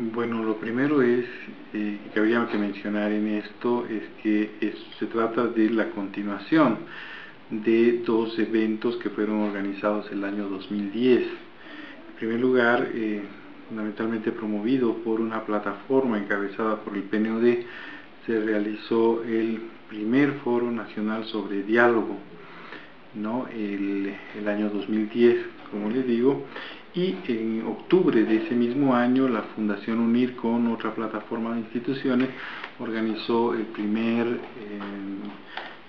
Bueno, lo primero es, eh, que habría que mencionar en esto, es que se trata de la continuación de dos eventos que fueron organizados el año 2010. En primer lugar, eh, fundamentalmente promovido por una plataforma encabezada por el PNUD, se realizó el primer foro nacional sobre diálogo, ¿no? el año 2010, como les digo, y en octubre de ese mismo año la Fundación UNIR con otra plataforma de instituciones organizó el primer eh,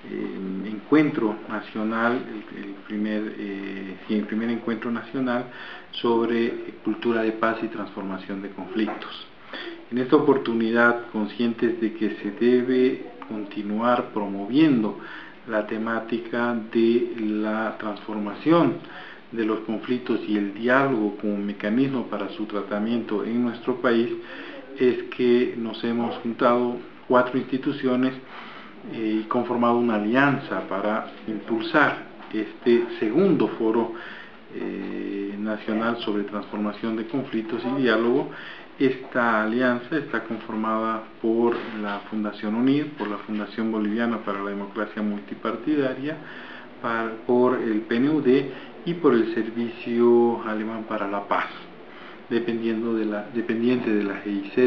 eh, encuentro nacional, el, primer, eh, el primer encuentro nacional sobre cultura de paz y transformación de conflictos. En esta oportunidad, conscientes de que se debe continuar promoviendo la temática de la transformación de los conflictos y el diálogo como mecanismo para su tratamiento en nuestro país es que nos hemos juntado cuatro instituciones eh, y conformado una alianza para impulsar este segundo foro eh, nacional sobre transformación de conflictos y diálogo. Esta alianza está conformada por la Fundación UNIR, por la Fundación Boliviana para la Democracia Multipartidaria, por el PNUD y por el Servicio Alemán para la Paz, dependiendo de la, dependiente de la GIZ.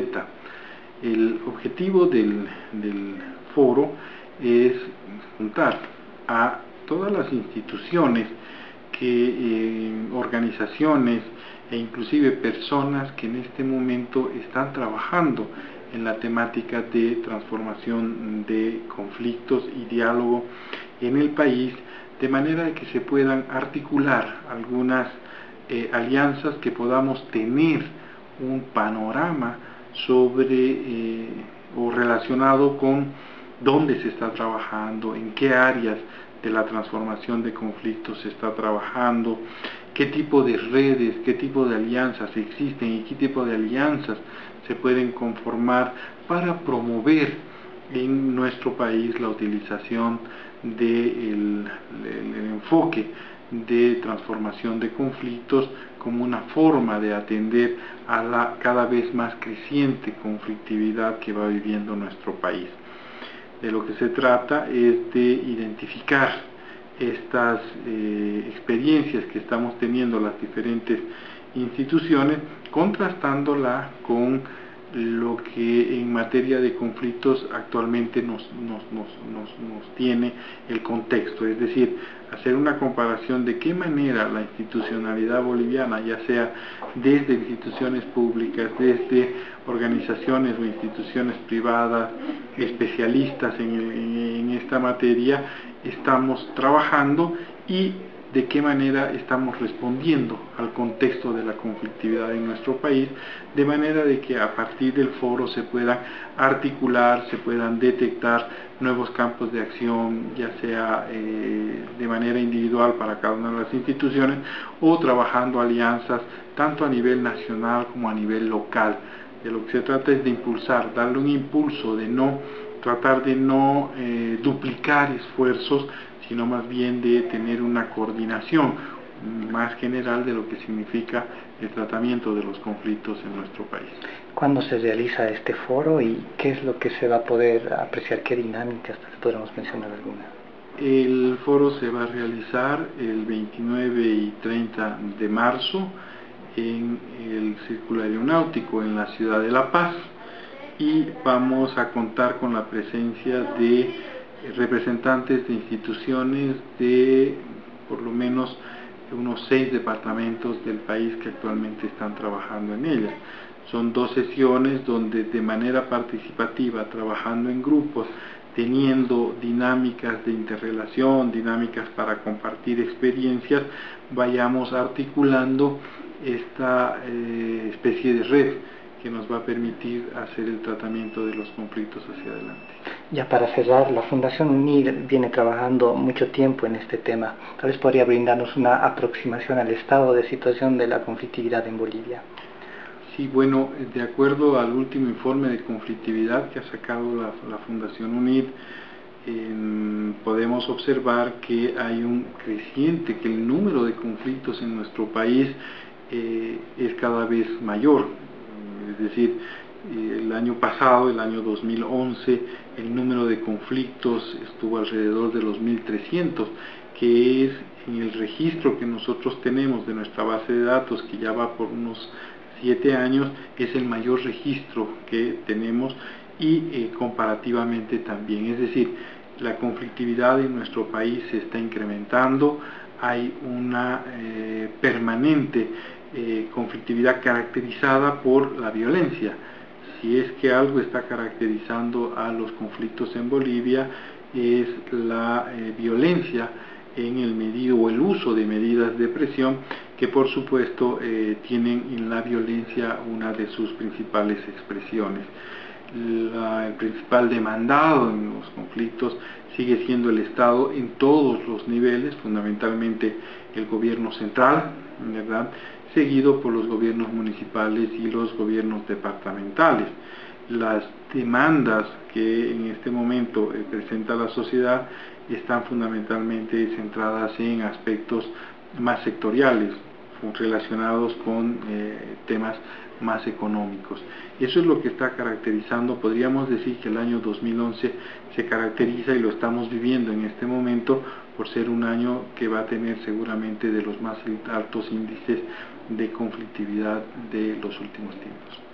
El objetivo del, foro es juntar a todas las instituciones, que, eh, organizaciones e inclusive personas que en este momento están trabajando en la temática de transformación de conflictos y diálogo en el país de manera que se puedan articular algunas eh, alianzas que podamos tener un panorama sobre eh, o relacionado con dónde se está trabajando, en qué áreas de la transformación de conflictos se está trabajando, qué tipo de redes, qué tipo de alianzas existen y qué tipo de alianzas se pueden conformar para promover en nuestro país la utilización del enfoque de transformación de conflictos como una forma de atender a la cada vez más creciente conflictividad que va viviendo nuestro país. De lo que se trata es de identificar estas eh, experiencias que estamos teniendo las diferentes instituciones, contrastándola con lo que en materia de conflictos actualmente nos, tiene el contexto, es decir, hacer una comparación de qué manera la institucionalidad boliviana, ya sea desde instituciones públicas, desde organizaciones o instituciones privadas, especialistas en, en esta materia, estamos trabajando y de qué manera estamos respondiendo al contexto de la conflictividad en nuestro país, de manera de que a partir del foro se puedan articular, se puedan detectar nuevos campos de acción, ya sea eh, de manera individual para cada una de las instituciones o trabajando alianzas tanto a nivel nacional como a nivel local. De lo que se trata es de impulsar, darle un impulso, de no tratar de no eh, duplicar esfuerzos, sino más bien de tener una coordinación más general de lo que significa el tratamiento de los conflictos en nuestro país. ¿Cuándo se realiza este foro y qué es lo que se va a poder apreciar? ¿Qué dinámicas podemos mencionar alguna? El foro se va a realizar el 29 y 30 de marzo en el Círculo Aeronáutico en la ciudad de La Paz y vamos a contar con la presencia de representantes de instituciones de por lo menos unos seis departamentos del país que actualmente están trabajando en ella. Son dos sesiones donde de manera participativa, trabajando en grupos, teniendo dinámicas de interrelación, dinámicas para compartir experiencias, vayamos articulando esta eh, especie de red que nos va a permitir hacer el tratamiento de los conflictos hacia adelante. Ya para cerrar, la Fundación UNIR viene trabajando mucho tiempo en este tema. Tal vez podría brindarnos una aproximación al estado de situación de la conflictividad en Bolivia. Sí, bueno, de acuerdo al último informe de conflictividad que ha sacado la, Fundación UNIR, podemos observar que hay un creciente, que el número de conflictos en nuestro país eh, es cada vez mayor es decir, el año pasado, el año 2011, el número de conflictos estuvo alrededor de los 1.300, que es en el registro que nosotros tenemos de nuestra base de datos, que ya va por unos 7 años, es el mayor registro que tenemos y eh, comparativamente también. Es decir, la conflictividad en nuestro país se está incrementando, hay una eh, permanente eh, conflictividad caracterizada por la violencia si es que algo está caracterizando a los conflictos en Bolivia es la eh, violencia en el medido o el uso de medidas de presión que por supuesto eh, tienen en la violencia una de sus principales expresiones. el principal demandado en los conflictos sigue siendo el Estado en todos los niveles, fundamentalmente el gobierno central, ¿verdad? Seguido por los gobiernos municipales y los gobiernos departamentales. Las demandas que en este momento eh, presenta la sociedad están fundamentalmente centradas en aspectos más sectoriales, relacionados con eh, temas más económicos. Eso es lo que está caracterizando, podríamos decir que el año 2011 se caracteriza y lo estamos viviendo en este momento por ser un año que va a tener seguramente de los más altos índices de conflictividad de los últimos tiempos.